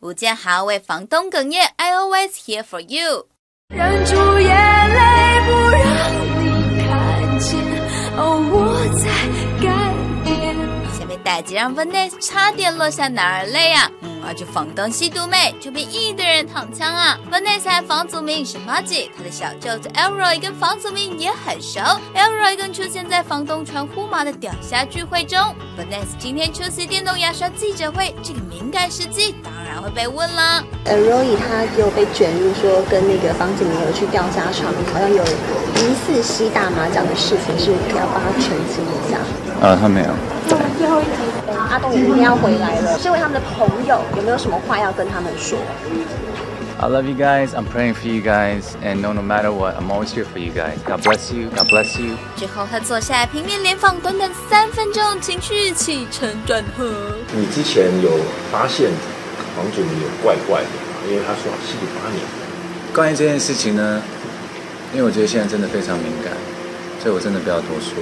吴建豪为房东哽咽，I always here for you。忍住眼泪不让你看见，哦，我在改变。下面大姐让 Vanessa 差点落下男儿泪啊！而这房东吸毒妹就被一堆人躺枪啊！Vanessa 和房祖名是妈姐，她的小舅子 Elroy 跟房祖名也很熟，Elroy 更出现在房东穿呼麻的屌虾聚会中。Vanessa 今天出席电动牙刷记者会，这个敏感时机当然会被问了。Elroy 他又被卷入说跟那个房祖名有去钓虾场，好像有疑似吸大麻这样的事情，是可以要帮他澄清一下。呃，他没有。最后一题，阿东也明天要回来了，身为他们的朋友，有没有什么话要跟他们说？I love you guys. I'm praying for you guys, and no, no matter what, I'm always here for you guys. God bless you. God bless you. 之后，他坐下来平面联访，短短三分钟，情绪起承转合。你之前有发现房主你有怪怪的吗？因为他说吸毒八年。关于这件事情呢，因为我觉得现在真的非常敏感，所以我真的不要多说。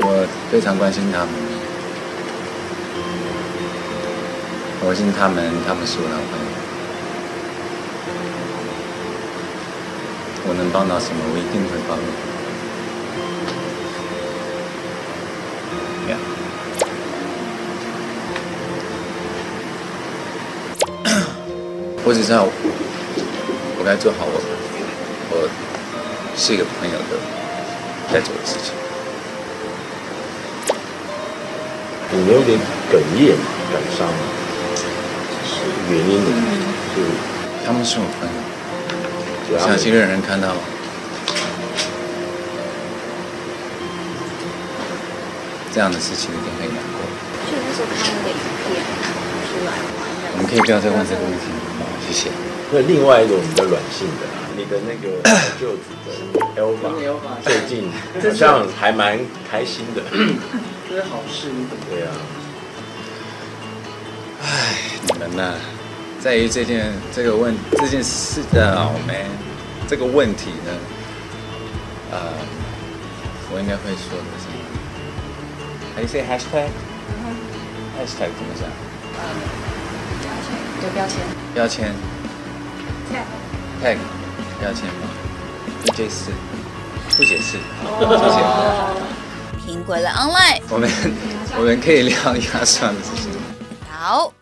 我非常关心他们，我信他们，他们是我男朋友。我能帮到什么，我一定会帮你。我只知道，我该做好我，我是一个朋友的该做的事情。你有点哽咽嘛，感伤，是原因的？是他们是我朋友，相信任人看到这样的事情一定会难过。就那时候看那个影片出来，我们可以不要再问这个问题吗？谢谢。那另外一种比较软性的，你的那个 舅子的 Elva 最近好像还蛮开心的。好事，对啊。唉，你们呢，在于这件这个问这件事的哦，man，这个问题呢，呃，我应该会说的是，How you say hashtag？hashtag 怎么讲？标签，对标签。标签。tag，tag，标签吗不解释，不解释，谢谢。听鬼了 online，我们我们可以聊牙刷的事情。好。